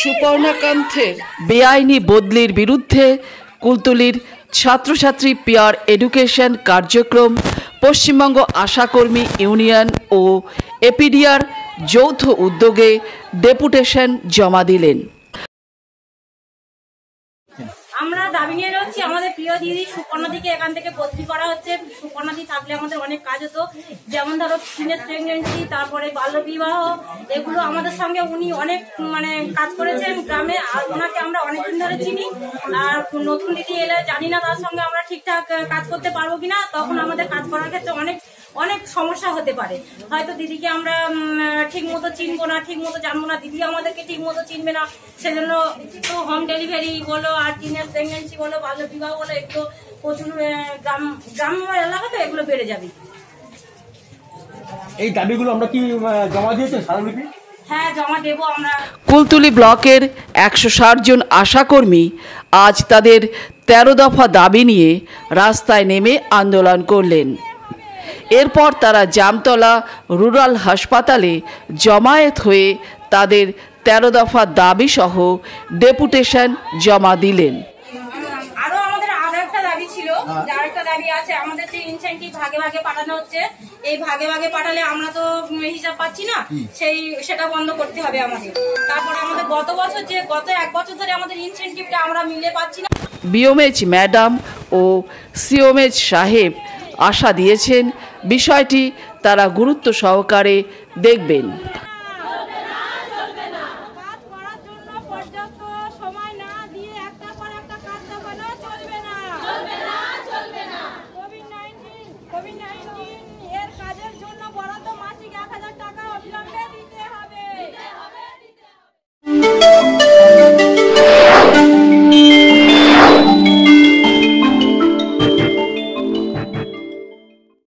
সুপর্ণাকান্তের বেআইনি বদলির বিরুদ্ধে কুলতলির ছাত্রছাত্রী পিয়ার এডুকেশন কার্যক্রম, পশ্চিমবঙ্গ আশাকর্মী ইউনিয়ন ও এপিডিআর যৌথ উদ্যোগে ডেপুটেশন জমা দিলেন। আমরা দাবি নিয়ে রয়েছি আমাদের প্রিয় দিদি সুপর্ণাদিকে এখান থেকে বদলি করা হচ্ছে। সুপর্ণাদি থাকলে আমাদের অনেক কাজ হতো। যেমন ধরো টিনেজ প্রেগনেন্সি, তারপরে বাল্যবিবাহ, এগুলো আমাদের সঙ্গে উনি অনেক মানে কাজ করেছেন গ্রামে। আর ওনাকে আমরা অনেকদিন ধরে চিনি। আর নতুন দিদি এলে জানি না তার সঙ্গে আমরা ঠিকঠাক কাজ করতে পারব কিনা। তখন আমাদের কাজ করার ক্ষেত্রে অনেক অনেক সমস্যা হতে পারে। হয়তো দিদিকে আমরা ঠিক মতো চিনবো না ঠিক মতো জানব না দিদি আমাদেরকে ঠিক মতো চিনবে না। সেজন্য তো হোম ডেলিভারি বলো আর টিনের প্রেগনেন্সি বলো বাল্য বিবাহ বলো এগুলো প্রচুর গ্রাম গ্রাম্য এলাকাতে এগুলো বেড়ে যাবে। এই দাবিগুলো আমরা কি জমা দিয়েছেন স্মারকলিপি? হ্যাঁ জমা দেবো আমরা। কুলতুলি ব্লকের একশো ষাট জন আশাকর্মী আজ তাদের তেরো দফা দাবি নিয়ে রাস্তায় নেমে আন্দোলন করলেন। এরপর তারা জামতলা রুরাল হাসপাতালে জমায়েত হয়ে তাদের তেরো দফা দাবি সহ ডেপুটেশন জমা দিলেন। আরও আমাদের আরও একটা দাবি আছে আমাদের যে ইনসেন্টিভ ভাগে ভাগে পাঠানো হচ্ছে এই ভাগে ভাগে পাঠালে আমরা তো হিসাব পাচ্ছি না সেই সেটা বন্ধ করতে হবে আমাদের। তারপরে আমাদের গত বছর যে গত এক বছর ধরে আমাদের ইনসেন্টিভটা আমরা মিলে পাচ্ছি না। বিওমেজ ম্যাডাম ও সিওমেজ সাহেব আশা দিয়েছেন। বিষয়টি তারা গুরুত্ব সহকারে দেখবেন।